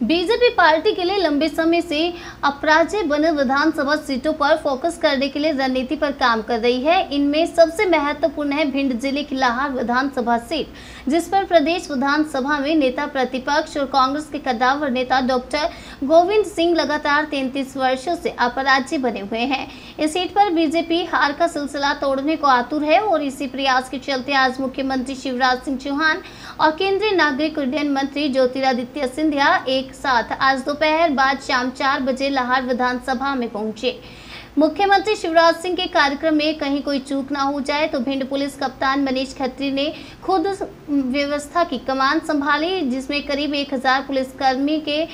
BJP party के लिए लंबे समय से अपराज्य बने विधानसभा सीटों पर फोकस करने के लिए रणनीति पर काम कर रही है। इनमें सबसे महत्वपूर्ण है भिंड ज़िले की लाहौर विधानसभा सीट, जिस पर प्रदेश विधानसभा में नेता प्रतिपक्ष और कांग्रेस के कद्दावर नेता डॉक्टर गोविंद सिंह लगातार 33 वर्षों से अपराज्य बने हुए हैं। इस सीट पर बीजेपी हार का सिलसिला तोड़ने को आतुर है और इसी प्रयास के चलते आज मुख्यमंत्री शिवराज सिंह चौहान और केंद्रीय नागरिक उड्डयन मंत्री ज्योतिरादित्य सिंधिया एक साथ आज दोपहर बाद शाम चार बजे लाहौर विधानसभा में पहुँचे। मुख्यमंत्री शिवराज सिंह के कार्यक्रम में कहीं कोई चूक ना हो जाए तो भिंड पुलिस कप्तान मनीष खत्री ने खुद व्यवस्था की कमान संभाली, जिसमें करीब एक हज़ार पुलिसकर्मी के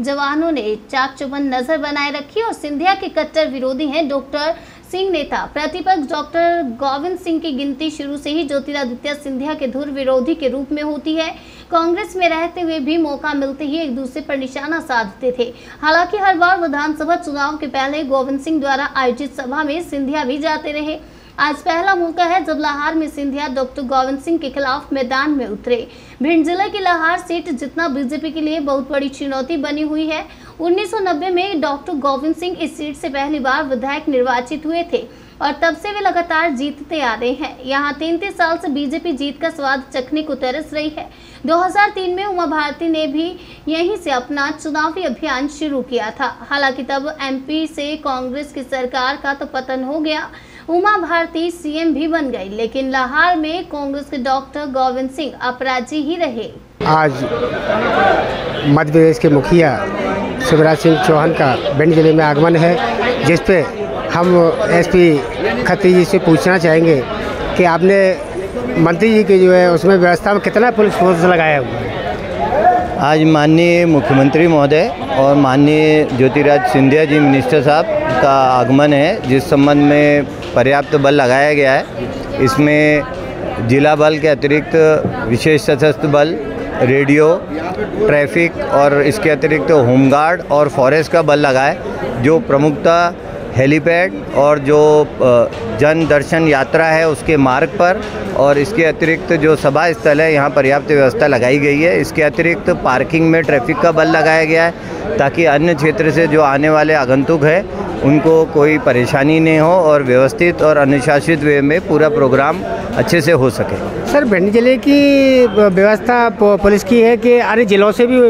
जवानों ने चाक चौबंद नज़र बनाए रखी और सिंधिया के कट्टर विरोधी हैं डॉक्टर सिंह नेता। प्रतिपक्ष डॉक्टर गोविंद सिंह की गिनती शुरू से ही ज्योतिरादित्य सिंधिया के धुर विरोधी के रूप में होती है। कांग्रेस में रहते हुए भी मौका मिलते ही एक दूसरे पर निशाना साधते थे। हालाँकि हर बार विधानसभा चुनाव के पहले गोविंद सिंह द्वारा आयोजित सभा में सिंधिया भी जाते रहे। आज पहला मौका है जब लाहौर में सिंधिया डॉक्टर गोविंद सिंह के खिलाफ मैदान में उतरे। भिंड ज़िले की लाहौर सीट जितना बीजेपी के लिए बहुत बड़ी चुनौती बनी हुई है। 1990 में डॉक्टर गोविंद सिंह इस सीट से पहली बार विधायक निर्वाचित हुए थे और तब से वे लगातार जीतते आ रहे हैं। यहाँ तीन तीन साल से बीजेपी जीत का स्वाद चखने को तरस रही है। 2003 में उमा भारती ने भी यहीं से अपना चुनावी अभियान शुरू किया था। हालाँकि तब एमपी से कांग्रेस की सरकार का तो पतन हो गया। उमा भारती सीएम भी बन गई, लेकिन लाहौर में कांग्रेस के डॉक्टर गोविंद सिंह अपराजी ही रहे। आज मध्य प्रदेश के मुखिया शिवराज सिंह चौहान का भिंड ज़िले में आगमन है, जिस पे हम एसपी खत्री जी से पूछना चाहेंगे कि आपने मंत्री जी की जो है, उसमें व्यवस्था में कितना पुलिस फोर्स लगाया हुआ है? आज माननीय मुख्यमंत्री महोदय और माननीय ज्योतिराज सिंधिया जी मिनिस्टर साहब का आगमन है, जिस संबंध में पर्याप्त बल लगाया गया है। इसमें जिला बल के अतिरिक्त विशेष सशस्त्र बल रेडियो, ट्रैफ़िक और इसके अतिरिक्त तो होमगार्ड और फॉरेस्ट का बल लगाए, जो प्रमुखता हेलीपैड और जो जन दर्शन यात्रा है उसके मार्ग पर और इसके अतिरिक्त जो सभा स्थल है, यहाँ पर्याप्त व्यवस्था लगाई गई है। इसके अतिरिक्त पार्किंग में ट्रैफ़िक का बल लगाया गया है, ताकि अन्य क्षेत्र से जो आने वाले आगंतुक है उनको कोई परेशानी नहीं हो और व्यवस्थित और अनुशासित वे में पूरा प्रोग्राम अच्छे से हो सके। सर भिंड ज़िले की व्यवस्था पुलिस की है कि अन्य जिलों से भी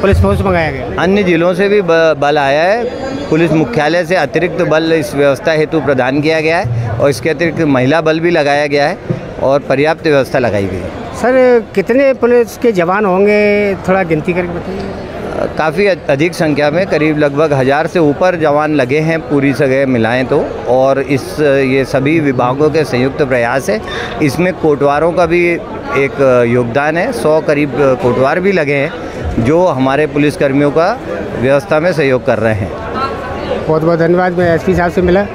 पुलिस फोर्स मंगाया गया? अन्य जिलों से भी बल आया है। पुलिस मुख्यालय से अतिरिक्त बल इस व्यवस्था हेतु प्रदान किया गया है और इसके अतिरिक्त महिला बल भी लगाया गया है और पर्याप्त व्यवस्था लगाई गई है। सर कितने पुलिस के जवान होंगे? थोड़ा गिनती करके बताइए। काफ़ी अधिक संख्या में, करीब लगभग हज़ार से ऊपर जवान लगे हैं पूरी जगह मिलाएँ तो। और इस, ये सभी विभागों के संयुक्त प्रयास है। इसमें कोटवारों का भी एक योगदान है। सौ करीब कोटवार भी लगे हैं, जो हमारे पुलिसकर्मियों का व्यवस्था में सहयोग कर रहे हैं। बहुत बहुत धन्यवाद, मैं एसपी साहब से मिला।